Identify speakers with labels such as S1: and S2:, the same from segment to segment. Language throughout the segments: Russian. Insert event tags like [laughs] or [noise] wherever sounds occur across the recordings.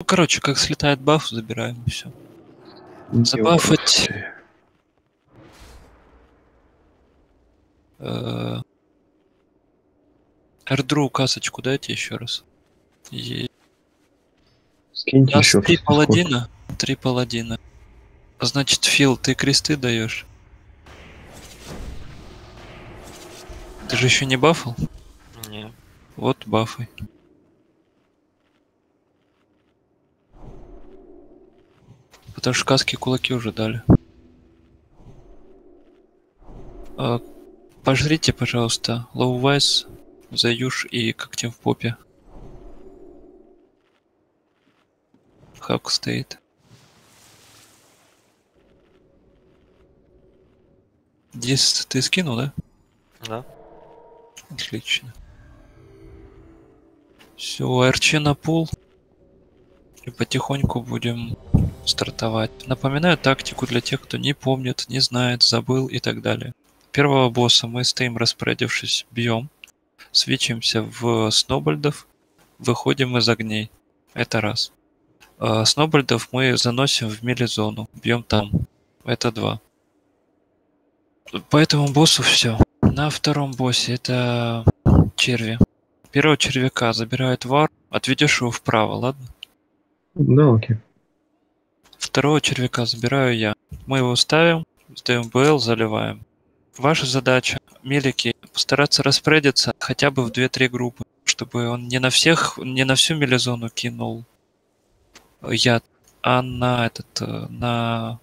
S1: Ну, короче, как слетает баф, забираем и все. Забафать. Э, Эрдру указочку дайте еще раз. Е-
S2: Скиньте
S1: У нас
S2: еще
S1: три паладина. Три паладина. Значит, Фил, ты кресты даешь. Ты же еще не бафал?
S3: Не.
S1: Вот бафы. Потому что каски кулаки уже дали. А, пожрите, пожалуйста, Wise, Заюш и когтем в попе. Хак стоит. Дис ты скинул, да?
S3: Да.
S1: Отлично. Все, РЧ на пул. И потихоньку будем стартовать. Напоминаю тактику для тех, кто не помнит, не знает, забыл и так далее. Первого босса мы стоим распорядившись, бьем, свечимся в снобальдов, выходим из огней. Это раз. А, Снобальдов мы заносим в мили-зону, бьем там. Это два. По этому боссу все. На втором боссе это черви. Первого червяка забирает вар, отведешь его вправо, ладно?
S2: Да, окей.
S1: Второго червяка забираю я. Мы его ставим, сдаем БЛ, заливаем. Ваша задача, мелики, постараться распредиться хотя бы в 2-3 группы, чтобы он не на всех, не на всю мелизону кинул яд, а на этот, э, на...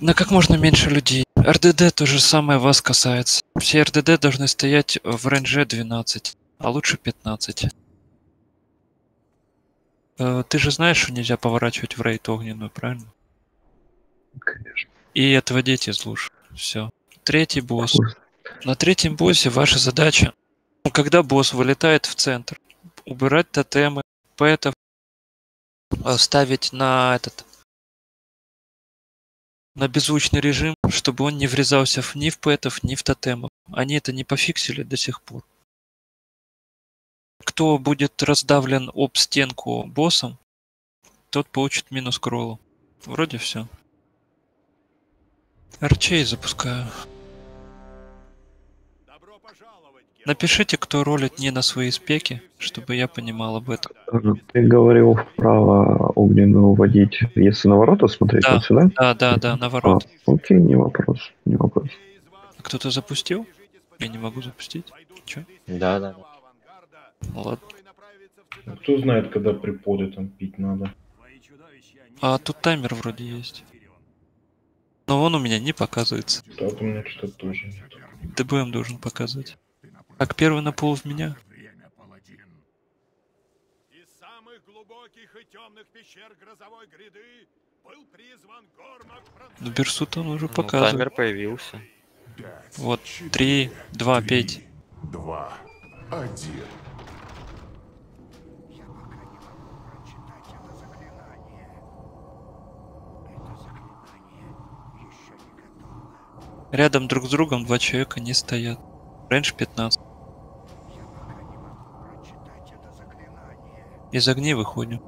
S1: На как можно меньше людей. РДД то же самое вас касается. Все РДД должны стоять в рейнже 12, а лучше 15. Э, Ты же знаешь, что нельзя поворачивать в рейд огненную, правильно?
S2: Конечно.
S1: И отводить из луж. Все. Третий босс. На третьем боссе ваша задача, ну, когда босс вылетает в центр, убирать тотемы, пэтов, э, ставить на этот на беззвучный режим, чтобы он не врезался ни в пэтов, ни в тотемов. Они это не пофиксили до сих пор. Кто будет раздавлен об стенку боссом, тот получит минус к роллу. Вроде все. Арчей запускаю. Напишите, кто ролит не на свои спеки, чтобы я понимал об этом.
S2: Ты говорил вправо огненную уводить, если на ворота смотреть,
S1: Да.
S2: вот сюда?
S1: Да, да, да,
S2: А,
S1: наворот.
S2: окей, не вопрос, не вопрос.
S1: А Кто-то запустил? Я не могу запустить. Че?
S3: Да, да.
S1: Ладно.
S4: Ну, Кто знает, когда приподы там пить надо.
S1: А тут таймер вроде есть. Но он у меня не показывается.
S4: Вот у меня что-то тоже нет.
S1: ДБМ должен показывать. Так, первый на пол в меня.
S5: Из самых глубоких и темных пещер грозовой гряды был призван Гормак
S1: В Берсут он уже
S3: Ну,
S1: показывает.
S3: таймер появился.
S1: Вот, три, два, пять.
S6: Два. Один.
S1: Рядом друг с другом два человека не стоят. Рейндж 15. Из огней выходим.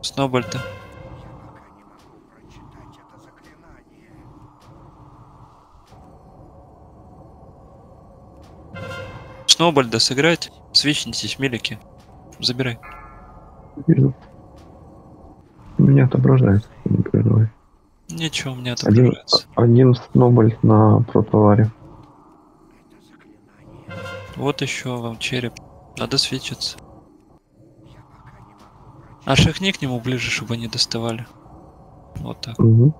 S1: Снобальта. Снобальда сыграть. Свечнитесь, мелики. Забирай.
S2: Вижу. У меня отображается, не переживай.
S1: Ничего, у меня
S2: Один,
S1: отображается.
S2: один снобаль на протоваре.
S1: Вот еще вам череп. Надо свечиться. А шагни к нему ближе, чтобы они доставали. Вот так.
S2: Угу.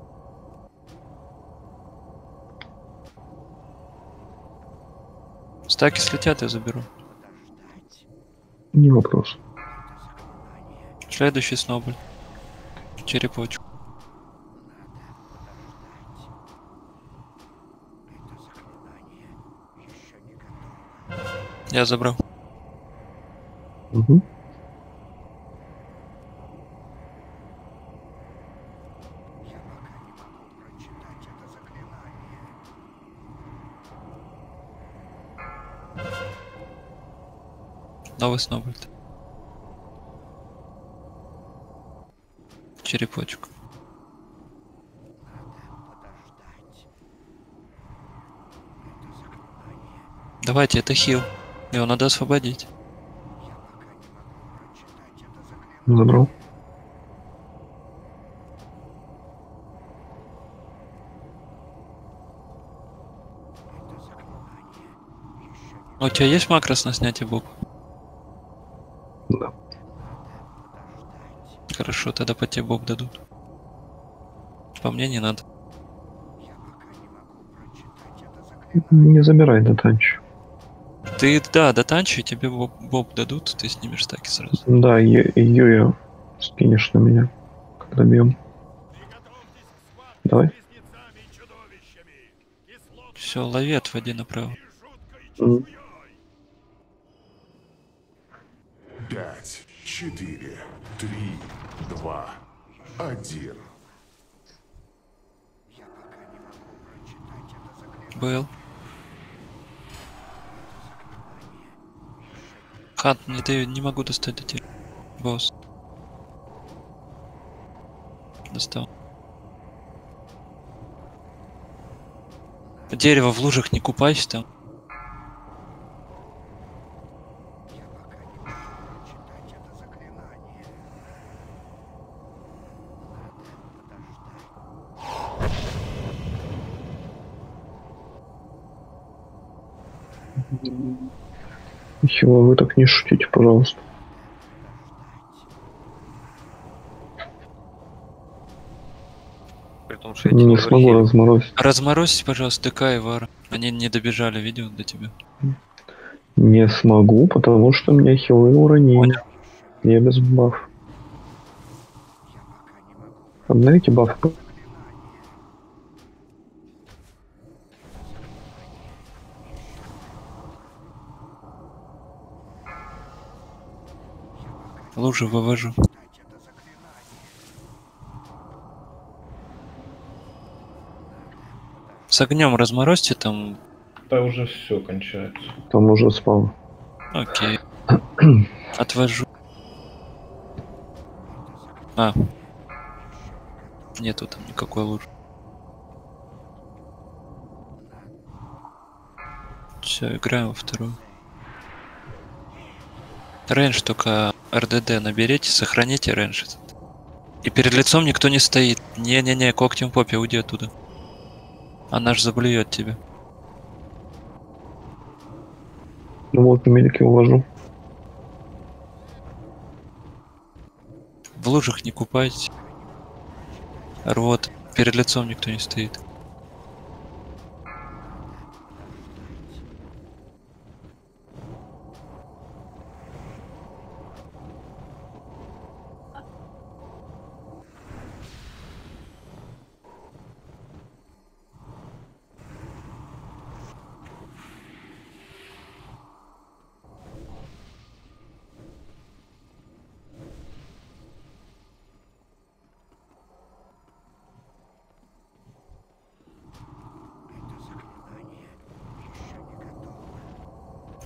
S1: Стаки слетят, я заберу.
S2: Не вопрос.
S1: Следующий снобль. Черепочку. Я забрал.
S2: Угу.
S1: Новый Снобальд. Черепочек. Давайте, это хил. Его надо освободить.
S2: Забрал.
S1: А У тебя есть макрос на снятие боб?
S2: Да.
S1: Хорошо, тогда по тебе боб дадут. По мне не надо.
S2: Не забирай до танч.
S1: Ты, да, до танчи тебе боб, боб дадут, ты снимешь стаки сразу.
S2: Да, Ю- Юрию скинешь на меня, когда бьем.
S5: Приготовьтесь к схватке
S2: Давай.
S5: и
S1: Все, лови, отводи направо.
S5: и.
S6: Пять, четыре, три, два, один.
S1: Был. Хант, не даю, не могу достать до тебя. Босс. Достал. Дерево в лужах не купайся там.
S2: Чего вы так не шутите, пожалуйста.
S3: При том, что я
S2: Не смогу
S3: говорил,
S2: разморозить.
S1: Разморозь, пожалуйста, ДК и Вара. Они не добежали, видел, до тебя.
S2: Не смогу, потому что меня хилы уронили. Я без баф. Обновите баф.
S1: Лужу вывожу. С огнем разморозьте там.
S4: Да уже все кончается.
S2: Там уже спал.
S1: Окей. [clears throat] Отвожу. А. Нету там никакой лужи. Все, играем во вторую. Рейндж только РДД наберите, сохраните рейндж этот. И перед лицом никто не стоит. Не-не-не, когтем попе, уйди оттуда. Она ж заблюет тебя.
S2: Ну вот, на медике уложу.
S1: В лужах не купайтесь. Рвот. Перед лицом никто не стоит.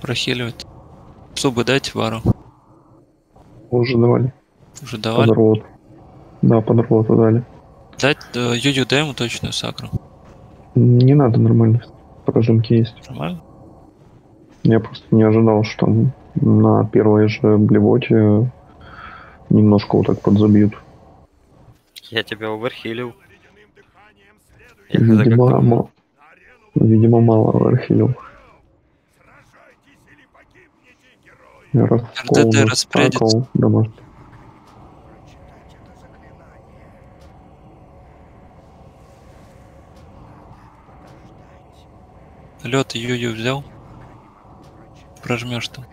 S1: Прохиливать. Зубы дайте вару.
S2: Уже давали.
S1: Уже давали.
S2: Под рвот. Да, под рвоту дали.
S1: Дать э, Юю дай ему точную сакру.
S2: Не надо нормально. Прожимки есть.
S1: Нормально?
S2: Я просто не ожидал, что там на первой же блевоте немножко вот так подзабьют.
S3: Я тебя оверхилил.
S2: Видимо,
S3: как-то-
S2: ма-
S5: на арену.
S2: видимо мало архилил. Раскол,
S1: РДД
S2: да, может.
S1: Лед Юю взял. Прожмешь там.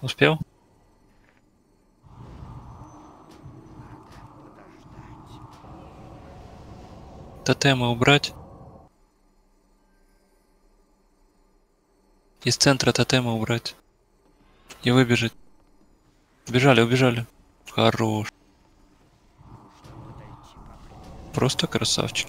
S1: Успел? Тотемы убрать. Из центра тотема убрать. И выбежать. Убежали, убежали. Хорош. Просто красавчик.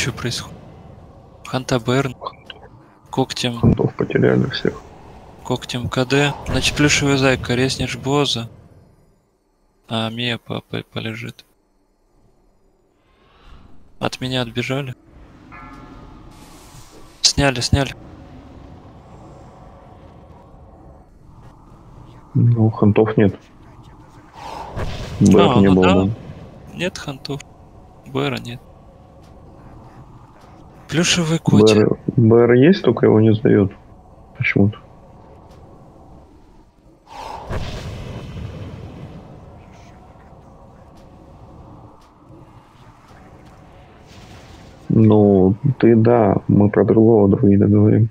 S1: Еще происходит? Ханта Берн. Когтем,
S2: Хантов потеряли всех.
S1: когтем КД. Значит, плюшевая зайка, резнич Боза. А Мия по- по- полежит. От меня отбежали. Сняли, сняли.
S2: Ну, хантов нет. Бэк
S1: А,
S2: не
S1: ну
S2: было.
S1: да.
S2: да.
S1: Нет хантов. Бэра нет. Плюшевый котик.
S2: БР, БР есть, только его не сдает. Почему-то. Ну, ты да, мы про другого друида говорим.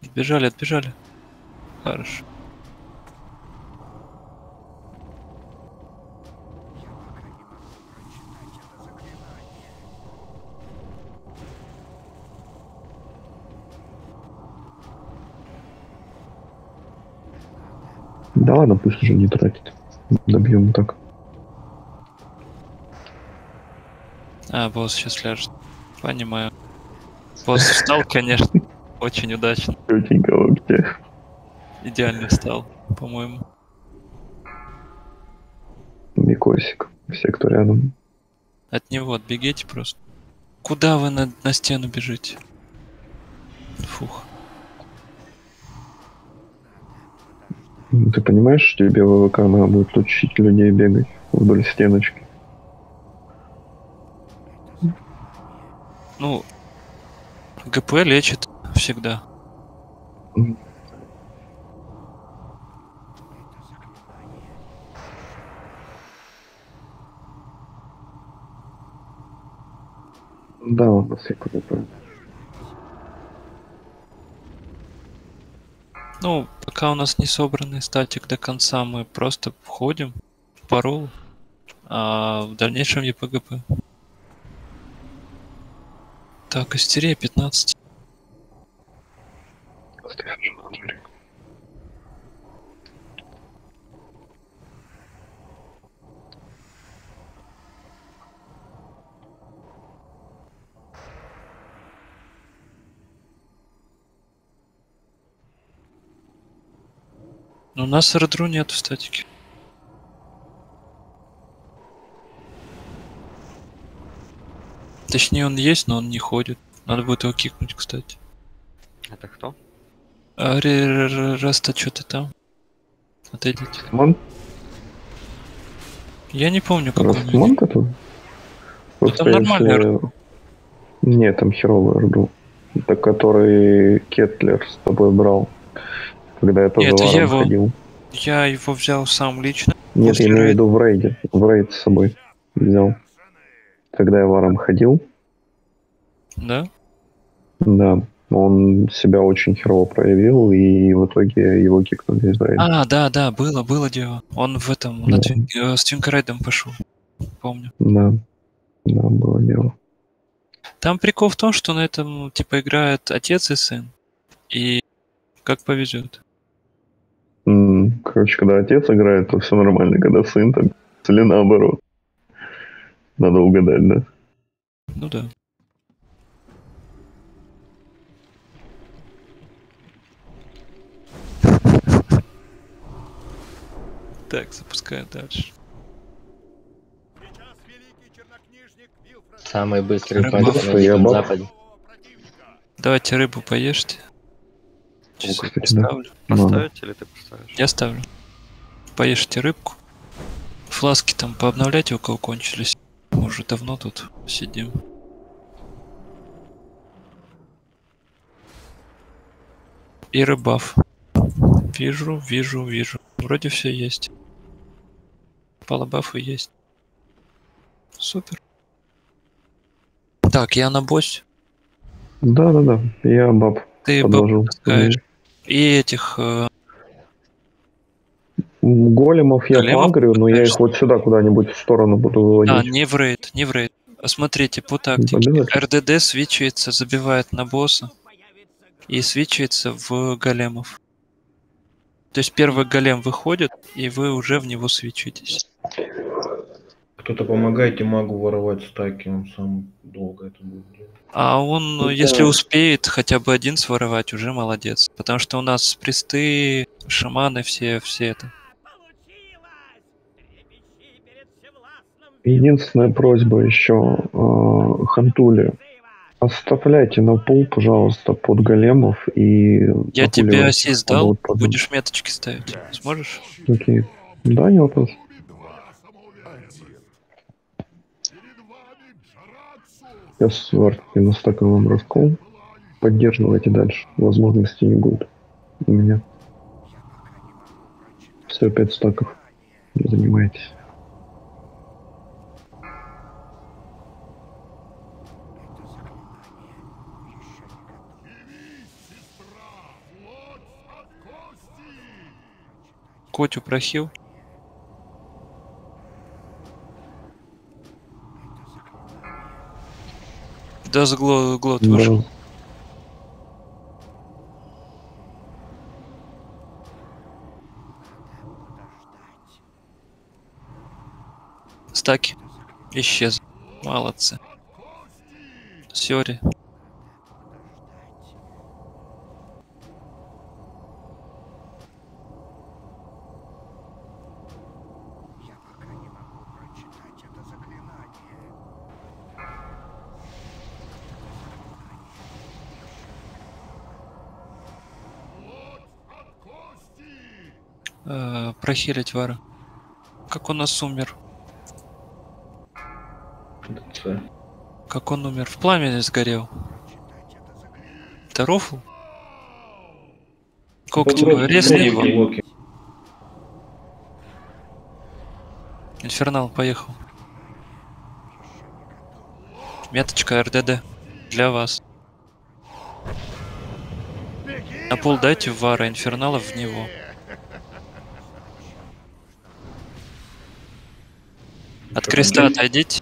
S1: Отбежали, отбежали. Хорошо.
S2: Да ладно, пусть уже не тратит. Добьем так.
S1: А, босс сейчас ляжет. Понимаю. Босс встал, конечно. [laughs] Очень удачно.
S2: Тетенька вообще.
S1: Идеально встал, по-моему.
S2: Микосик. Все, кто рядом.
S1: От него отбегите просто. Куда вы на, на стену бежите? Фух.
S2: Ты понимаешь, что тебе ВВК надо будет учить людей бегать вдоль стеночки?
S1: Ну, ГП лечит всегда.
S2: Да, у нас всех
S1: Ну, пока у нас не собранный статик до конца, мы просто входим по роллу, а в дальнейшем ЕПГП. Так, истерия 15. Ну, у нас рдру нет в статике. Точнее, он есть, но он не ходит. Надо будет его кикнуть, кстати.
S3: Это кто?
S1: А, Раста, что ты там? Отойдите.
S2: Ман?
S1: Я не помню, какой у него
S2: Растман
S1: ник.
S2: который? Просто
S1: там нормальный
S2: если- Нет, там херовый рдру. Это который Кетлер с тобой брал. Когда я тоже
S1: Нет, я его-
S2: ходил.
S1: Я его взял сам лично.
S2: Нет, я имею в виду в рейде. В рейд с собой взял. Когда я варом ходил,
S1: Да?
S2: да, он себя очень херово проявил, и в итоге его кикнули из рейда.
S1: А, да, да, было, было дело. Он в этом, на
S2: Да.
S1: твин, э, с твинк-рейдом пошел. Помню.
S2: Да, да, было дело.
S1: Там прикол в том, что на этом, типа, играет отец и сын. И как повезет.
S2: Короче, когда отец играет, то все нормально, когда сын, так или наоборот. Надо угадать, да?
S1: Ну да. Так, запускаю дальше.
S5: Сейчас великий чернокнижник Вилфред
S7: Самый быстрый
S2: я
S7: на западе.
S1: Давайте рыбу поешьте. Я
S2: кстати, да. Ладно.
S3: Поставить или ты поставишь?
S1: Я ставлю. Поешьте рыбку. Фласки там пообновляйте, у кого кончились. Мы уже давно тут сидим. И рыбаф. Вижу, вижу, вижу. Вроде все есть. Полабафы есть. Супер. Так, я на босс.
S2: Да-да-да, я баб
S1: Ты баб
S2: подложил.
S1: таскаешь. И этих... э,
S2: Големов я
S1: Големов
S2: пагрю, но я их вот сюда куда-нибудь в сторону буду
S1: А,
S2: выводить.
S1: не в рейд, не в рейд. А Смотрите, по тактике. РДД свечивается, забивает на босса и свечивается в големов. То То есть первый голем выходит, и вы уже в него свечитесь.
S4: Кто-то помогайте магу воровать стаки, он сам долго это будет делать.
S1: А он, ну, если успеет хотя бы один своровать, уже молодец. Потому что у нас присты, шаманы, все, все это.
S2: Единственная просьба еще э, Хантули. Оставляйте на пол, пожалуйста, под големов и...
S1: Я тебе
S2: накуливайте
S1: ассист
S2: под
S1: дал,
S2: вот под-
S1: будешь меточки ставить. Сможешь?
S2: Окей. Да, не вопрос. Я с Вартой на стаковым раскол. Поддерживайте дальше. Возможностей не будет у меня. Все, пять стаков. Занимайтесь.
S1: Котю прохил. Да, загло, глот вышел.
S2: Да.
S1: Стаки. Исчез. Молодцы. Сёри. Прохилить Вара. Как он нас умер? Как он умер? В пламени сгорел. Это рофл? Когти,
S4: Попробуй,
S1: резни его. Инфернал, поехал. Меточка РДД. Для вас. На пол дайте Вара Инфернала в него. Креста отойдите.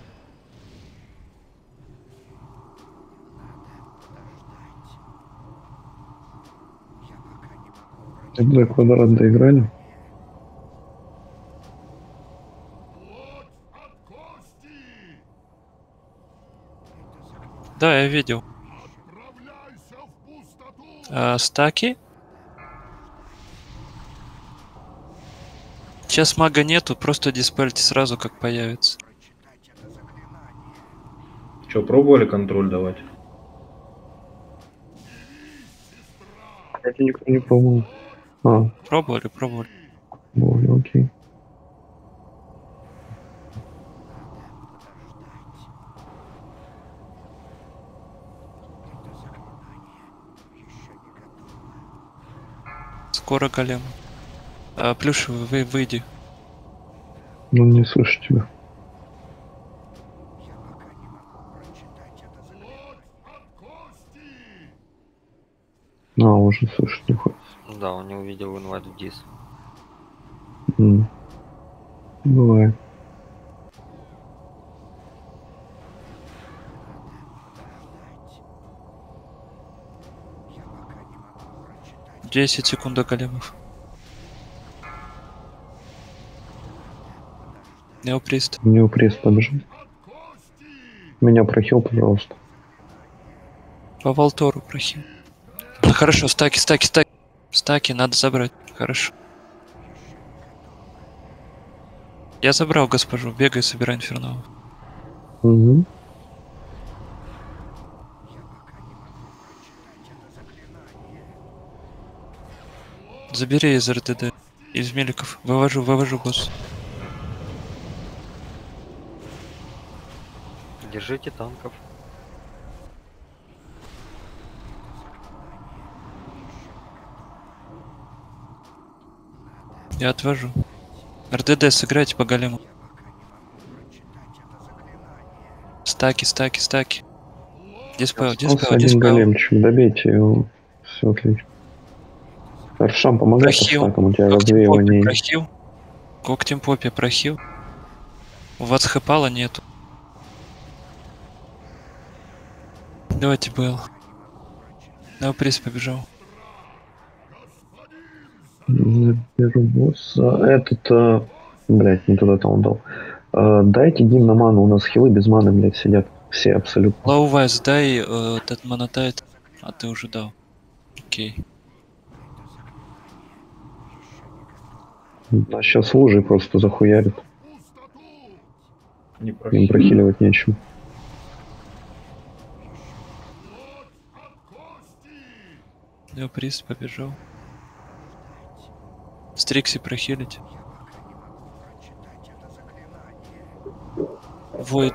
S2: Тогда квадрат доиграли.
S1: Да, я видел. А, стаки? Сейчас мага нету, просто диспельте сразу, как появится.
S4: Че, пробовали контроль давать?
S2: Кстати, никто не пробовал. А,
S1: Пробовали, пробовали.
S2: более окей.
S1: Скоро голем. А, плюшевый, вы, выйди.
S2: Ну, не слышу тебя. А, уже слышу, не хочет.
S3: Да, он не увидел инвайт в дис.
S2: М. Бывает.
S1: Десять секунд до големов. Неоприст.
S2: Мне пресс побежал. Меня прохил, пожалуйста.
S1: По Волтору прохим. Хорошо, стаки, стаки, стаки. Стаки надо забрать. Хорошо. Я забрал госпожу. Бегай, собирай инфернал.
S2: Угу.
S1: Забери из РТД. Из меликов. Вывожу, вывожу босс.
S3: Держите танков.
S1: Я отвожу. РДД сыграйте по голему. Стаки, стаки, стаки. Диспел, диспел, диспел.
S2: големчик, добейте его. Все отлично. Аршам, помогай по
S1: Прохил.
S2: стакам, у тебя
S1: Когтем попе
S2: развеивание.
S1: прохил. Когтем попе прохил. У вас хэпала нету. Давайте был. На приз побежал.
S2: Заберу босса. Этот, а, блядь, не туда-то он дал. А, дайте гимн на ману, у нас хилы без маны, блядь, сидят. Все абсолютно.
S1: Лаувайс, дай э, этот монотайт. А ты уже дал. Окей.
S2: А сейчас лужи просто захуярит.
S4: Не
S2: Им
S4: прохили.
S2: прохиливать нечем.
S1: Неоприз побежал. Стрикси прохилить.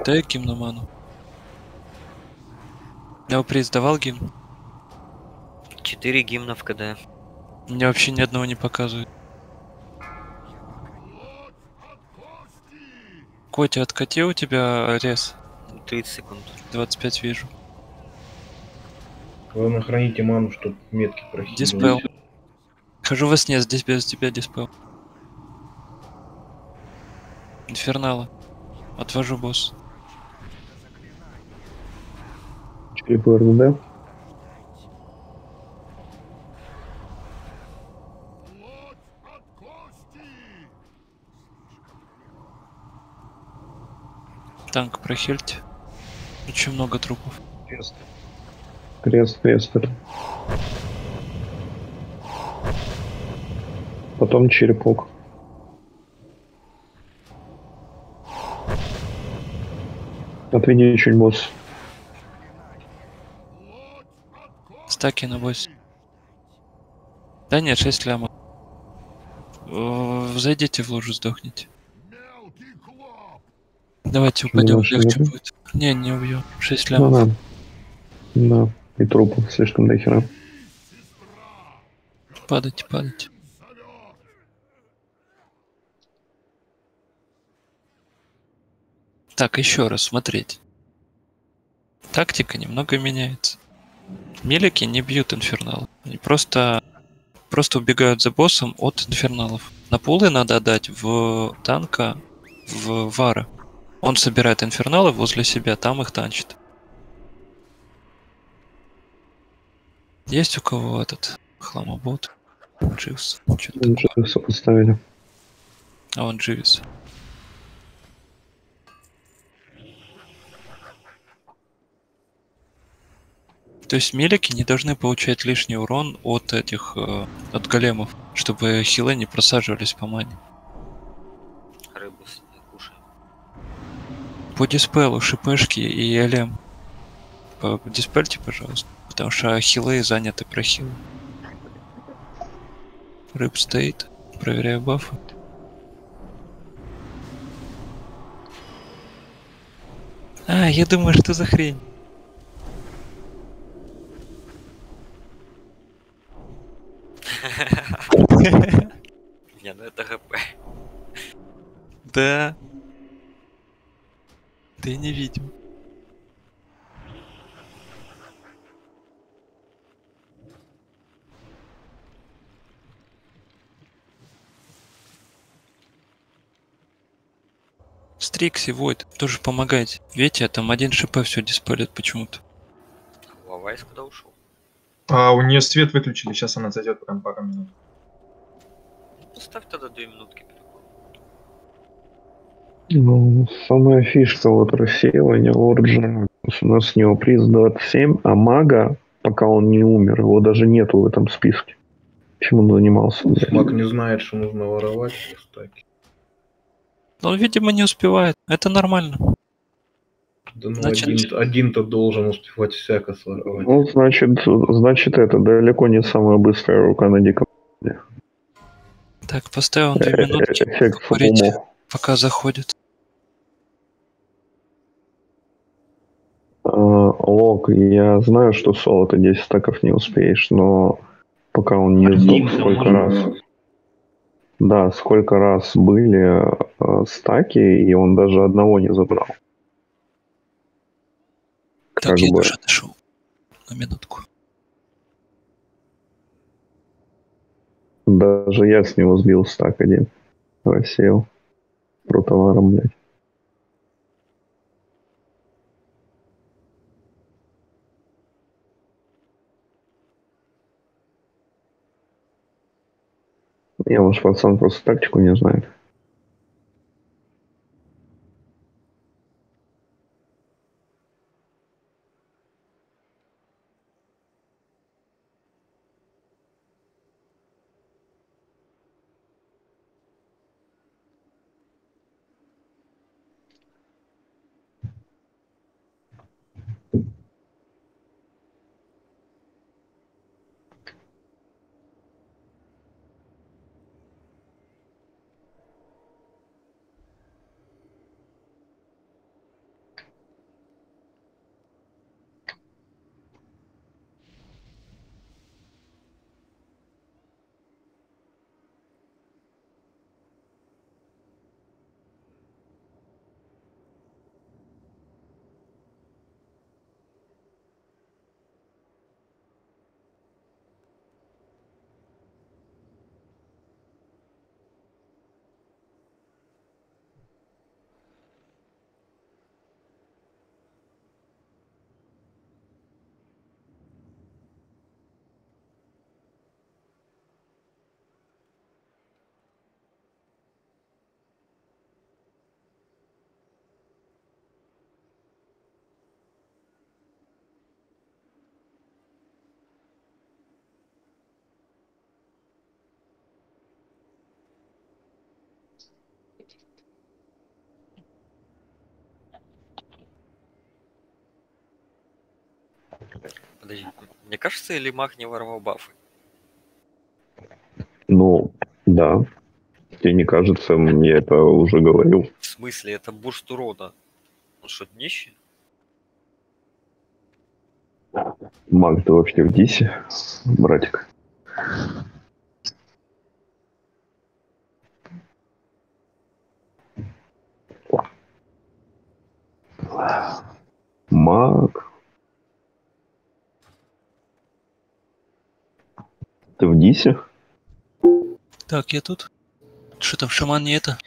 S1: Дай гимн на ману. Неоприз давал гимн?
S3: Четыре гимна в КД.
S1: Мне вообще ни одного не показывает. Котя, откати у тебя рез.
S3: 30 секунд.
S1: 25 вижу.
S4: Главное, храните ману, чтобы метки прохили.
S1: Диспел. Хожу во сне, здесь без тебя диспел. Инфернала. Отвожу босс.
S2: Череп РДД.
S1: Танк прохильте. Очень много трупов.
S2: Крест. Крест, крест. Потом черепок. Отведи чуть босс.
S1: Стаки на 8. Да нет, 6 лямов. Э, Зайдите в лужу, сдохните. Давайте упадем, легче
S2: убью?
S1: будет. Не, не убью. 6
S2: Ну
S1: лямов.
S2: да. Да. И трупов слишком до хера.
S1: Падайте, падайте. Так, еще раз смотреть. Тактика немного меняется. Мелики не бьют инфернал. Они просто, просто убегают за боссом от инферналов. На пулы надо отдать в танка, в вара. Он собирает инферналы возле себя, там их танчит. Есть у кого этот хламобот? Дживс.
S2: Все поставили.
S1: А он Дживис. То есть мелики не должны получать лишний урон от этих, э, от големов, чтобы хилы не просаживались по мане.
S3: Рыбу кушай.
S1: По диспелу, шипешки и ЛМ. По- Диспельте, пожалуйста. Потому что хилы заняты прохилы. Рыб стоит. Проверяю бафы. А, я думаю, что за хрень?
S3: Не, ну это ГП.
S1: Да. Ты не видел. Стрикси, Войд, тоже помогайте. Видите, там один ШП все диспелит почему-то.
S3: Лавайс куда ушел?
S7: А у нее свет выключили, сейчас она зайдет прям пару минут.
S3: Ну, Поставь тогда две минутки.
S2: Ну, самая фишка вот рассеивания Орджина. У нас с него приз 27, а мага, пока он не умер, его даже нету в этом списке. Чем он занимался? блядь?
S4: Маг не знает, что нужно воровать стаки.
S1: Но он, видимо, не успевает. Это нормально.
S4: Да ну
S1: Значит-
S4: один, один-то должен успевать всяко своровать.
S2: Ну, значит, значит, это далеко не самая быстрая рука на диком.
S1: Так, поставил две
S2: Э,
S1: минутки.
S2: Фумов.
S1: пока заходит.
S2: А, Лок, я знаю, что соло ты 10 стаков не успеешь, но пока он не сдох, сколько раз. Да, сколько раз были э, стаки, и он даже одного не забрал.
S1: Так,
S2: Как
S1: я
S2: бы.
S1: тоже нашел. На минутку.
S2: Даже я с него сбил стак один. Рассеял. Про товаром, блядь. Я, ваш пацан просто тактику не знает.
S3: Подожди, мне кажется, или маг не воровал бафы?
S2: Ну, да. Тебе не кажется, мне это уже говорил.
S3: В смысле, это бурст урона. Он что, нищий?
S2: Маг, ты вообще в дисе, братик? Маг. Ты в дисе?
S1: Так, я тут. Что там, шаман не это?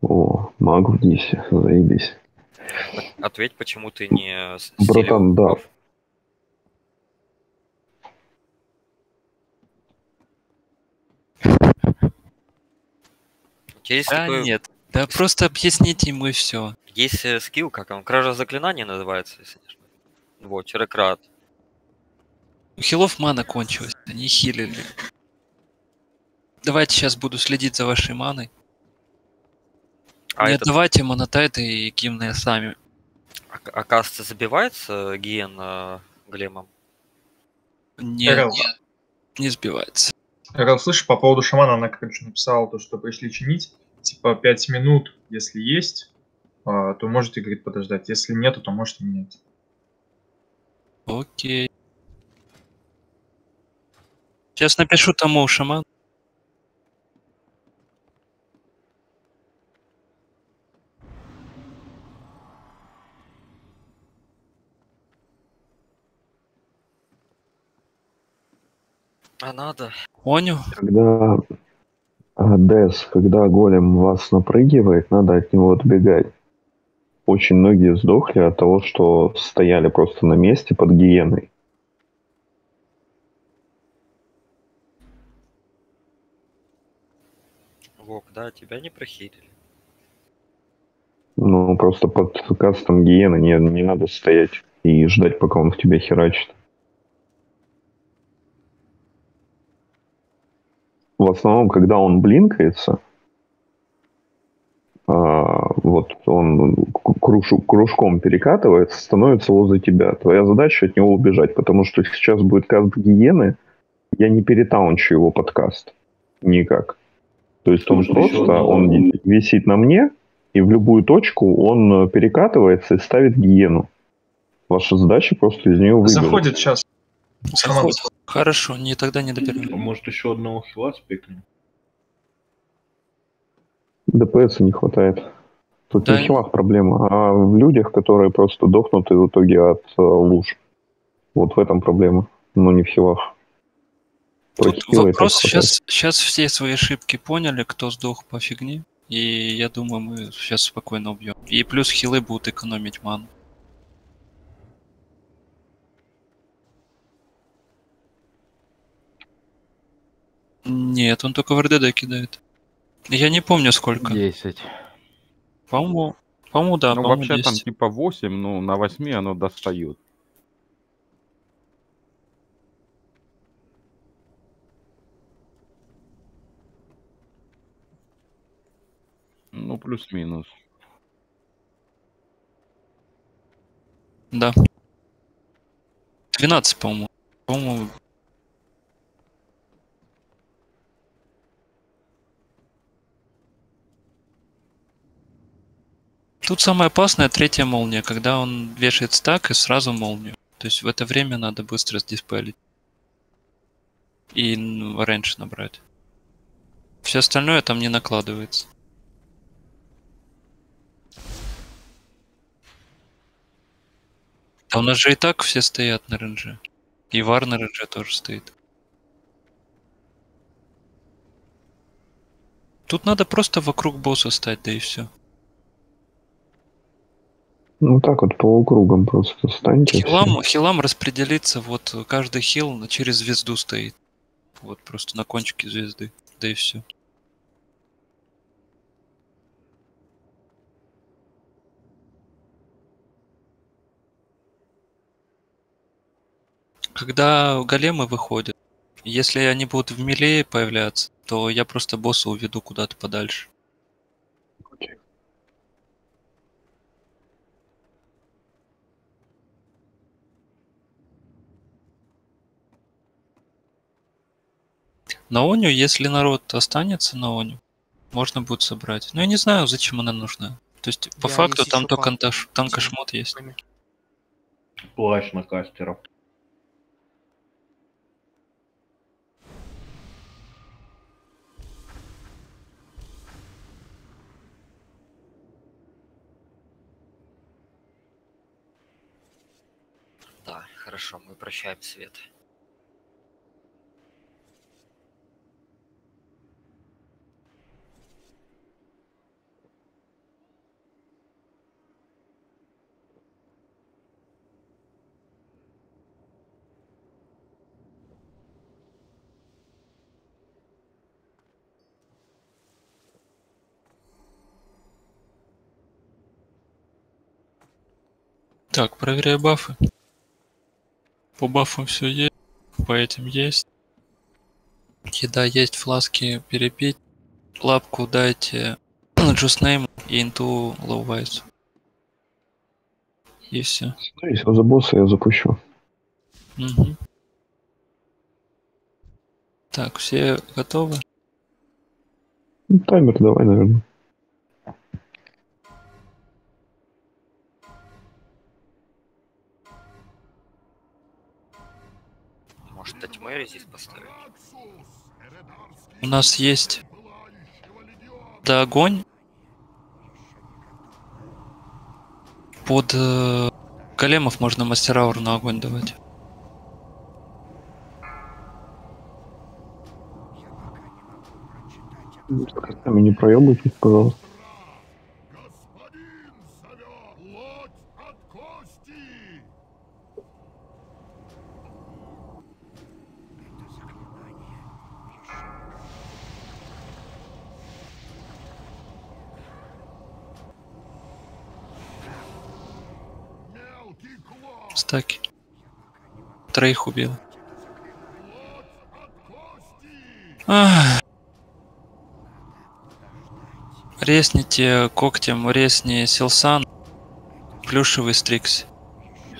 S2: О, маг в дисе, заебись.
S3: Ответь, почему ты не...
S2: Братан, да.
S3: есть,
S1: Да
S3: такой-
S1: нет. Да просто объясните ему и все.
S3: есть э, скилл, как он, кража заклинания называется, если не ошибаюсь. Вот, Черекрат.
S1: У хилов мана кончилась, они хилили. Давайте сейчас буду следить за вашей маной.
S3: А
S1: не
S3: этот,
S1: отдавайте монотайты и гимны сами.
S3: а- оказывается, забивается Гиен э, Глемом?
S1: Не,
S7: Эрл.
S1: не, не сбивается.
S7: Эрл, слышишь, по поводу шамана она, короче, написала то, что пришли чинить. Типа 5 минут, если есть, а, то можете, говорит, подождать. Если нету, то можете менять.
S1: Окей. Сейчас напишу тому шаман.
S3: А надо.
S1: Понял?
S2: Когда а, Дес, когда голем вас напрыгивает, надо от него отбегать. Очень многие сдохли от того, что стояли просто на месте под гиеной.
S3: Вок, да, тебя не прохилили.
S2: Ну, просто под кастом гиены не, не надо стоять и ждать, пока он в тебя херачит. В основном, когда он блинкается, а, вот он к- крушу- кружком перекатывается, становится возле тебя. Твоя задача от него убежать, потому что сейчас будет каст гиены, я не перетаунчу его под каст. Никак. То есть он просто, он висит на мне, и в любую точку он э, перекатывается и ставит гиену. Ваша задача просто из нее выбрать.
S7: Заходит сейчас.
S1: Заходит. Хорошо, не тогда не доберем.
S4: А Может еще одного хила спекнем?
S2: ДПС не хватает. Тут
S1: Да.
S2: не в хилах проблема, а в людях, которые просто дохнут в итоге от э, луж. Вот в этом проблема, но не в хилах.
S1: Тут вопрос, сейчас, сейчас все свои ошибки поняли, кто сдох по фигне. И я думаю, мы сейчас спокойно убьем. И плюс хилы будут экономить ману. Нет, он только в РДД кидает. Я не помню сколько.
S8: 10.
S1: По-моему, по-моему, да,
S8: ну,
S1: по-моему,
S8: вообще там
S1: 10.
S8: типа 8, ну, на 8 оно достает. Ну, плюс-минус.
S1: Да. 12, по-моему. По-моему, Тут самое опасное третья молния, когда он вешает стак и сразу молнию. То есть в это время надо быстро сдиспелить. И ну, раньше набрать. Все остальное там не накладывается. Да у нас же и так все стоят на ренже. И вар на ренже тоже стоит. Тут надо просто вокруг босса стать, да и все.
S2: Ну так вот полукругом просто станьте.
S1: Хилам, хилам распределиться, вот каждый хил через звезду стоит. Вот просто на кончике звезды. Да и все. Когда големы выходят, если они будут в милее появляться, то я просто босса уведу куда-то подальше. На Оню, если народ останется на Оню, можно будет собрать. Но я не знаю, зачем она нужна. То есть, по
S9: Я
S1: факту, там только там кошмот есть.
S4: Плащ на кастеров.
S3: Хорошо, мы прощаем свет.
S1: Так, проверяю бафы. По бафам все есть, по этим есть. Еда есть, фласки перепить. Лапку дайте [clears throat] Джуснейм и инту лоувайсу. И все.
S2: Ну, Если за босса я запущу.
S1: Мгм. Так, все готовы?
S2: Ну, таймер давай, наверное.
S3: Может, до тьмы резист поставить?
S1: У нас есть да огонь под э, големов можно мастераур на огонь давать.
S2: С костями не проебайтесь, пожалуйста.
S1: Троих убил. Ах. Резните когтем, резни Силсан, плюшевый стрикс.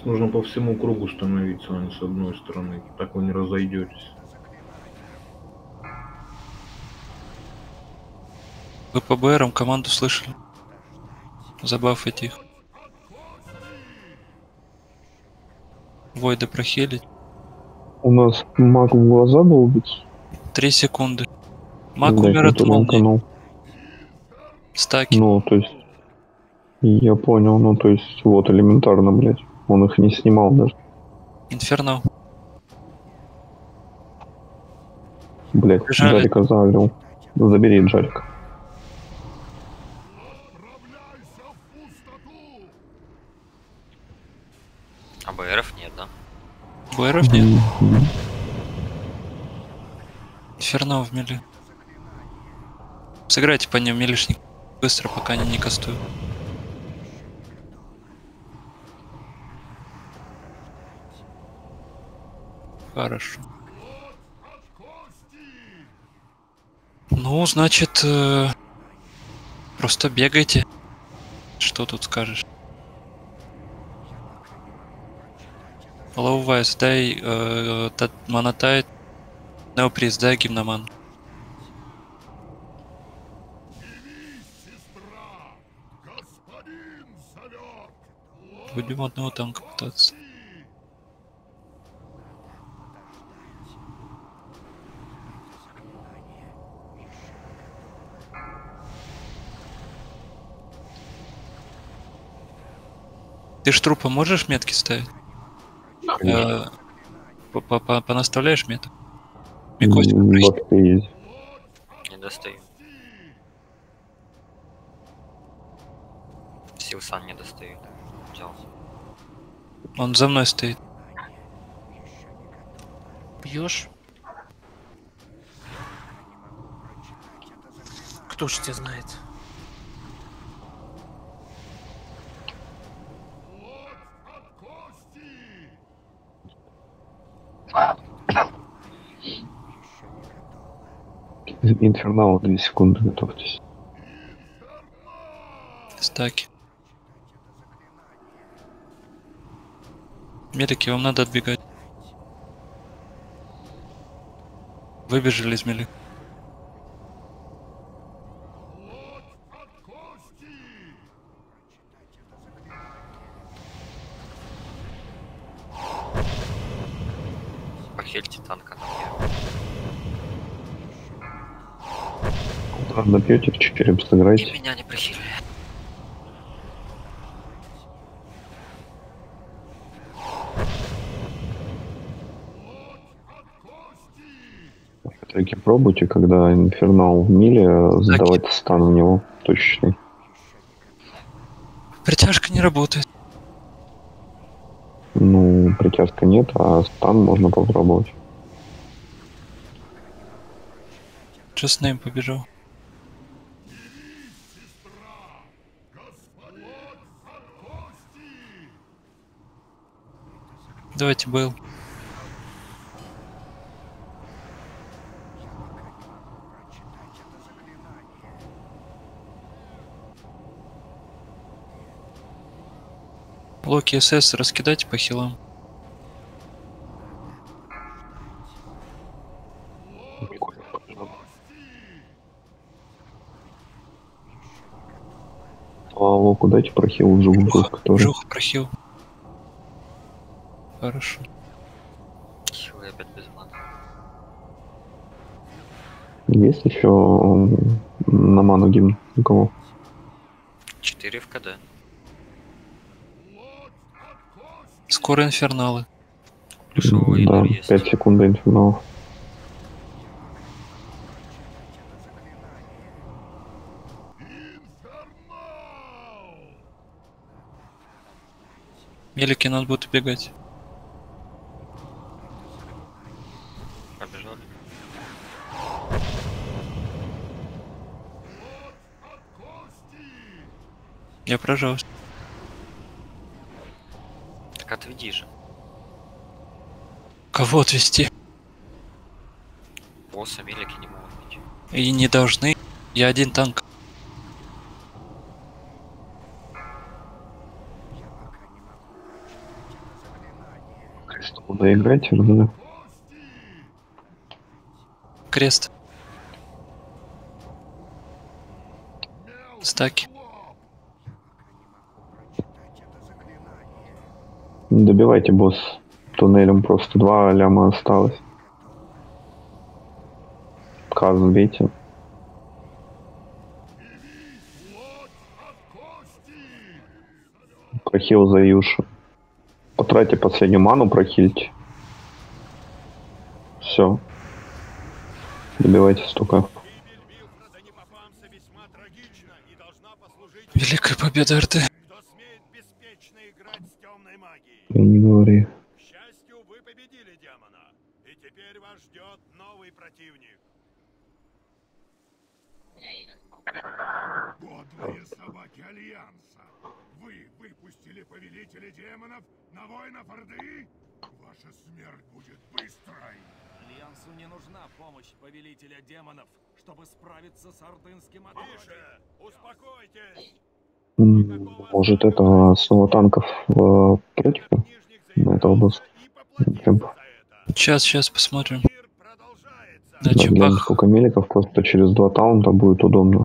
S4: Нужно по всему кругу становиться, а не с одной стороны. Так вы не разойдетесь.
S1: Вы по БРам команду слышали? Забафайте их. Войда прохилить.
S2: У нас маг в глаза долбить.
S1: Три секунды. Маг
S2: Блядь,
S1: умер от молнии. Стаки.
S2: Ну, то есть... Я понял, ну, то есть, вот, элементарно, блядь. Он их не снимал даже.
S1: Инферно.
S2: Блядь,
S1: Бежали.
S2: Джарика загрел. Забери Джарика.
S3: БРов нет.
S1: Инферно в мили. Сыграйте по ним милишник. Быстро, пока они не кастуют. Хорошо. Ну, значит, э, просто бегайте. Что тут скажешь? Лоувайс, дай э, тат- монотайт. Неоприз, дай гимноман. Будем одного танка пытаться. Ты ж трупа можешь метки ставить? Э, по- Понаставляешь меток? Микосик,
S2: М,
S1: прыгни.
S2: Вот и есть.
S3: Не достаю. Силсан не достаю. Взял.
S1: он за мной стоит.
S9: Бьешь? Кто ж тебя знает?
S2: Инфернал, 2 секунды, готовьтесь.
S1: Стаки. Медики, вам надо отбегать. Выбежали из мели.
S3: Похильте танка на мне.
S2: Ладно, пьете в череп,
S3: И
S2: сыграйте.
S3: меня не прохили.
S2: Таки пробуйте, когда инфернал в миле, сдавать стан в него точечный.
S1: Притяжка не работает.
S2: Ну, притяжка нет, а стан можно попробовать.
S1: Just name побежал. Давайте Бейл. Локи СС раскидайте по хилам.
S2: А локу дайте прохил жук,
S1: Жуха,
S2: который...
S1: Жуха прохил. Хорошо.
S3: Чего я опять без мана?
S2: Есть еще на ману гимн у кого?
S3: 4 в КД.
S1: Скоро инферналы.
S3: Плюсовой
S2: да,
S3: есть.
S2: 5 секунд до инфернала.
S1: Мелики надо будет убегать. Я прожался.
S3: Так отведи же.
S1: Кого отвести?
S3: Босса мелики не могут быть.
S1: И не должны. Я один танк.
S2: Куда играть, да?
S1: Крест. Стаки.
S2: Добивайте босс туннелем, просто два ляма осталось. Каз бейте. Прохил за Юшу. Потратьте последнюю ману, прохильте. Все. Добивайте стука.
S1: Великая победа РТ.
S5: кто смеет беспечно играть с темной магией.
S2: Я не говори.
S5: К счастью, вы победили демона. И теперь вас ждет новый противник.
S6: Подлые собаки Альянса! Вы выпустили повелителя демонов на воинов Орды? Ваша смерть будет быстрой!
S10: Альянсу не нужна помощь повелителя демонов, чтобы справиться с ордынским отродьем.
S5: Тише, успокойтесь.
S2: Может, это снова танков э, против на этого босса?
S1: Сейчас, сейчас посмотрим.
S2: Да,
S1: чипах.
S2: сколько меликов, просто через два таунта будет удобно.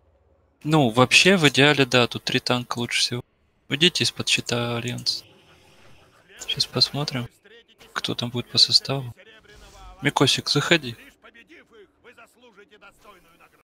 S1: Ну, вообще, в идеале, да, тут три танка лучше всего. Уйдите из-под щита Альянс. Сейчас посмотрим, кто там будет по составу. Микосик, заходи.